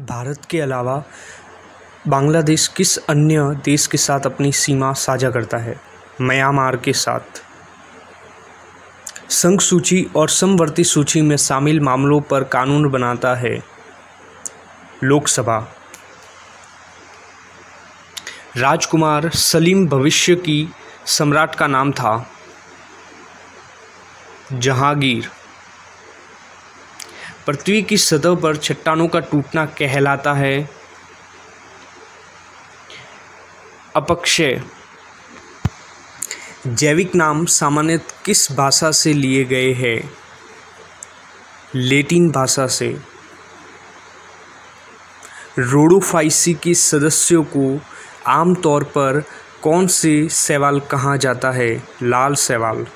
भारत के अलावा बांग्लादेश किस अन्य देश के साथ अपनी सीमा साझा करता है? म्यांमार के साथ। संघ सूची और समवर्ती सूची में शामिल मामलों पर कानून बनाता है। लोकसभा। राजकुमार सलीम भविष्य की सम्राट का नाम था जहांगीर। पृथ्वी की सतह पर चट्टानों का टूटना कहलाता है। अपक्षय। जैविक नाम सामान्यतः किस भाषा से लिए गए हैं? लेटिन भाषा से। रोडोफाइसी के सदस्यों को आमतौर पर कौन से सवाल कहा जाता है? लाल सवाल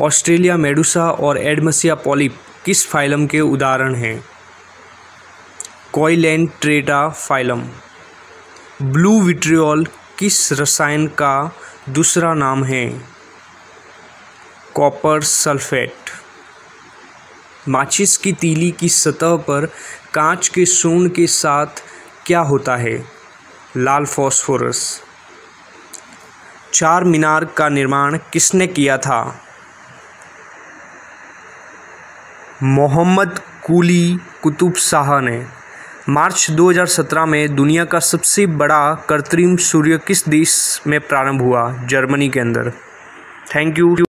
ऑस्ट्रेलिया मेडुसा और एडमसिया पॉलिप। किस फाइलम के उदाहरण हैं? कॉइलैंड फाइलम। ब्लू विट्रियोल किस रसायन का दूसरा नाम है? Copper sulphate. माचिस की तीली की सतह पर कांच के सोन के साथ क्या होता है? लाल फॉस्फोरस। चार मीनार का निर्माण किसने किया था? मोहम्मद कुली कुतुब शाह ने मार्च 2017 में दुनिया का सबसे बड़ा कृत्रिम सूर्य किस देश में प्रारंभ हुआ जर्मनी के अंदर। Thank you